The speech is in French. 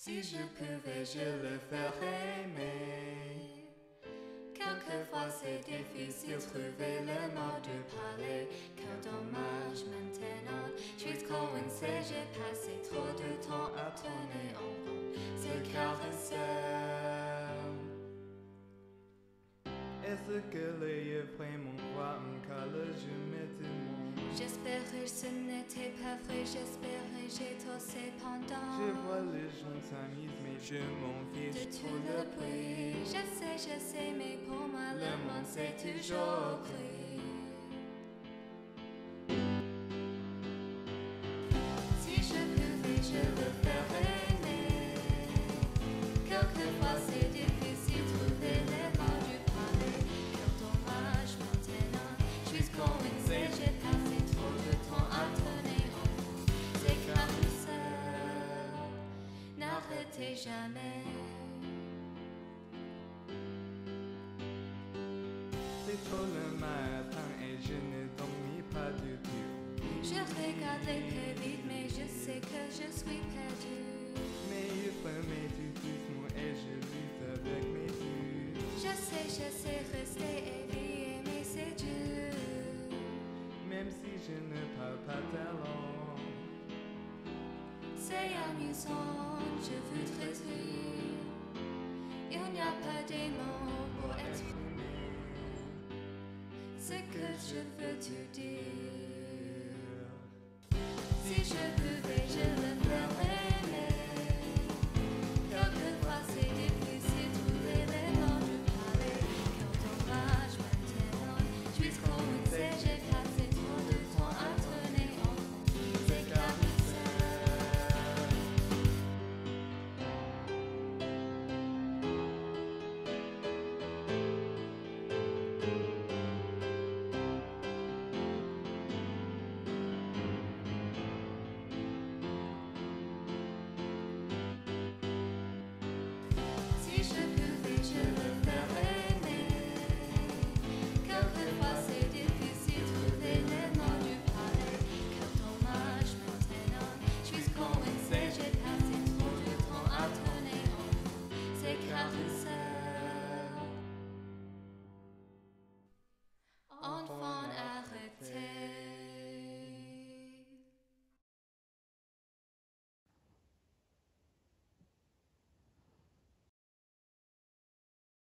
Si je pouvais, je le ferais, mais quelquefois c'est difficile trouver le mot de parler. Quel dommage maintenant, je suis coincé, j'ai passé trop de temps à tourner en rond. C'est carrousel. Est-ce que l'œil vraiment voit un le je demande J'espérais ce n'était pas vrai, j'espérais j'ai tossé pendant. Mais je m'en de fiche tout trop le de bruit. Je sais, je sais, mais pour moi le monde c'est toujours gris. Si je pouvais, je le ferais, mais quelquefois c'est C'est trop le matin et je ne dormis pas du tout. Je regarde les vite, mais je sais que je suis perdu. Mais il fermait tout doucement et je lutte avec mes yeux. Je sais, je sais rester C'est amusant, je voudrais dire. Il n'y a pas des mots pour exprimer ce que je veux te dire. Si je pouvais,